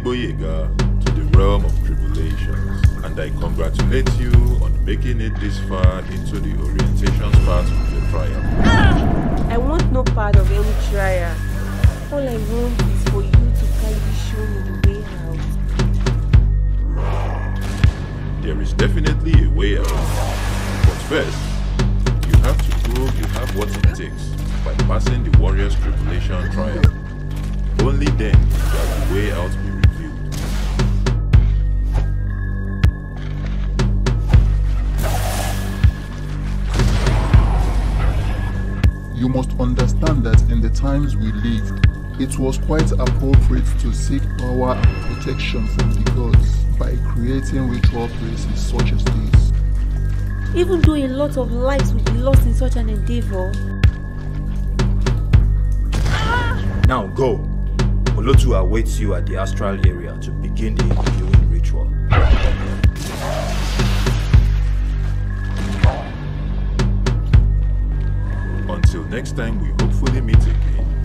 Gboyega to the realm of tribulations, and I congratulate you on making it this far into the orientations part of your trial. Ah! I want no part of any trial. All I want is for you to kindly show me the way out. There is definitely a way out, but first, you have to prove you have what it takes by passing the warrior's tribulation trial. You must understand that in the times we lived, it was quite appropriate to seek power and protection from the gods by creating ritual places such as this. Even though a lot of lives would be lost in such an endeavor, Now go. Olotu awaits you at the astral area to begin the imbuing ritual. Until next time we hopefully meet again,